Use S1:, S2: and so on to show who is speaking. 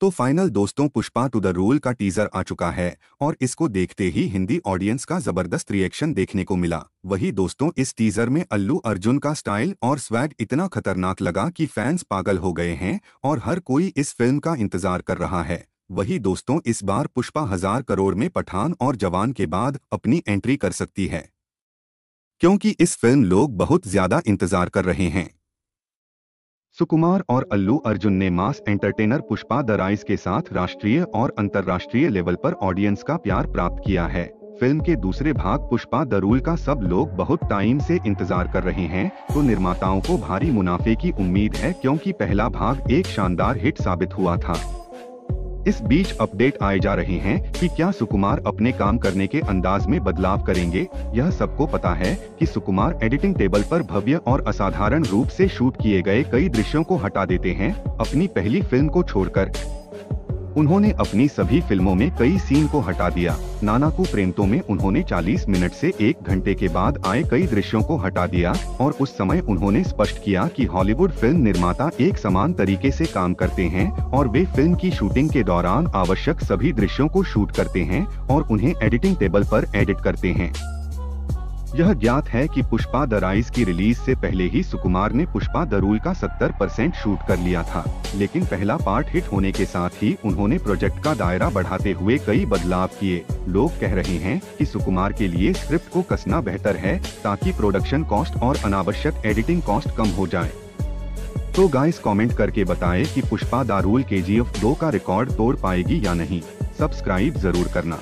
S1: तो फाइनल दोस्तों Pushpa two the rule का टीजर आ चुका है और इसको देखते ही हिंदी ऑडियंस का ज़बरदस्त रिएक्शन देखने को मिला। वही दोस्तों इस टीजर में अल्लू अर्जुन का स्टाइल और स्वैग इतना खतरनाक लगा कि फैंस पागल हो गए हैं और हर कोई इस फ़िल्म का इंतज़ार कर रहा है। वही दोस्तों इस बार पुष्पा हज़ार करोड़ में पठान और जवान के बाद अपनी एंट्री कर सकती है। क्योंकि इस फ़िल्म लोग बहुत ज़्यादा इंतज़ार कर रहे हैं। सुकुमार और अल्लू अर्जुन ने मास एंटरटेनर पुष्पा द के साथ राष्ट्रीय और अंतर्राष्ट्रीय लेवल पर ऑडियंस का प्यार प्राप्त किया है। फ़िल्म के दूसरे भाग पुष्पा दरूल रूल का सब लोग बहुत टाइम से इंतज़ार कर रहे हैं तो निर्माताओं को भारी मुनाफे की उम्मीद है क्योंकि पहला भाग एक शानदार हिट साबित हुआ था। इस बीच अपडेट आए जा रहे हैं कि क्या सुकुमार अपने काम करने के अंदाज में बदलाव करेंगे। यह सबको पता है कि सुकुमार एडिटिंग टेबल पर भव्य और असाधारण रूप से शूट किए गए कई दृश्यों को हटा देते हैं। अपनी पहली फ़िल्म को छोड़कर। उन्होंने अपनी सभी फ़िल्मों में कई सीन को हटा दिया। नाना को प्रेमतो में उन्होंने 40 मिनट से एक घंटे के बाद आए कई दृश्यों को हटा दिया और उस समय उन्होंने स्पष्ट किया कि हॉलीवुड फ़िल्म निर्माता एक समान तरीके से काम करते हैं और वे फ़िल्म की शूटिंग के दौरान आवश्यक सभी दृश्यों को शूट करते हैं और उन्हें एडिटिंग टेबल पर एडिट करते हैं। यह ज्ञात है कि पुष्पा द राइज की रिलीज़ से पहले ही सुकुमार ने पुष्पा द रूल का 70 परसेंट शूट कर लिया था, लेकिन पहला पार्ट हिट होने के साथ ही उन्होंने प्रोजेक्ट का दायरा बढ़ाते हुए कई बदलाव किए। लोग कह रहे हैं कि सुकुमार के लिए स्क्रिप्ट को कसना बेहतर है, ताकि प्रोडक्शन कॉस्ट और अनावश्यक एडिटिंग कॉस्ट कम हो जाए। तो गाइस, कमेंट करके बताएँ कि पुष्पा दारूल के जी एफ़ दो का रिकॉर्ड तोड़ पाएगी या नहीं। सब्सक्राइब ज़रूर करना।